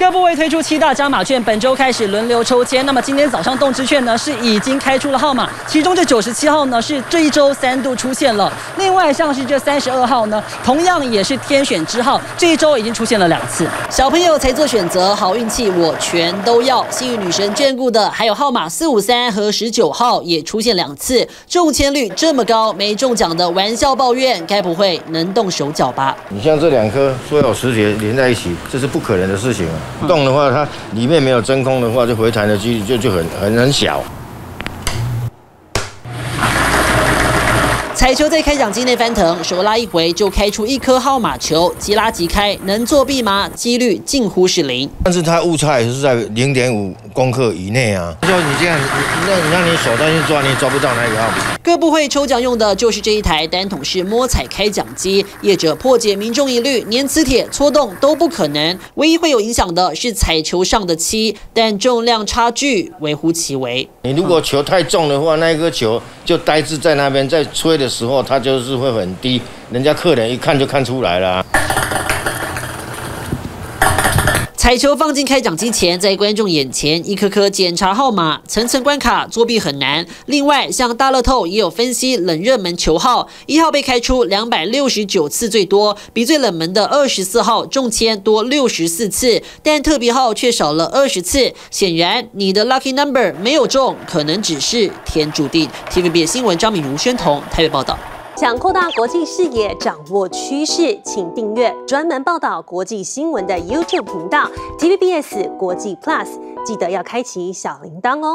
各部位推出七大加码券，本周开始轮流抽签。那么今天早上动之券呢是已经开出了号码，其中这九十七号呢是这一周三度出现了。另外像是这三十二号呢，同样也是天选之号，这一周已经出现了两次。小朋友才做选择，好运气我全都要。幸运女神眷顾的还有号码四五三和十九号也出现两次，中签率这么高，没中奖的玩笑抱怨，该不会能动手脚吧？你像这两颗说要磁铁连在一起，这是不可能的事情啊！动的话，它里面没有真空的话，就回弹的几率就就很很很小。彩球在开奖机内翻腾，手拉一回就开出一颗号码球，即拉即开，能作弊吗？几率近乎是零。但是它误差也是在零点五公克以内啊。就你这样，那你让你手再去抓，你抓不到那个号码。各部会抽奖用的就是这一台单筒式摸彩开奖机，业者破解民众疑虑，连磁铁搓动都不可能，唯一会有影响的是彩球上的漆，但重量差距微乎其微。你如果球太重的话，那一颗球就呆滞在那边，在吹的时候它就是会很低，人家客人一看就看出来了。彩球放进开奖机前，在观众眼前一颗颗检查号码，层层关卡，作弊很难。另外，像大乐透也有分析冷热门球号，一号被开出两百六十九次最多，比最冷门的二十四号中签多六十四次，但特别号却少了二十次。显然，你的 lucky number 没有中，可能只是天注定。TVB 新闻张敏如宣彤台北报道。想扩大国际视野，掌握趋势，请订阅专门报道国际新闻的 YouTube 频道 TVBS 国际 Plus，记得要开启小铃铛哦。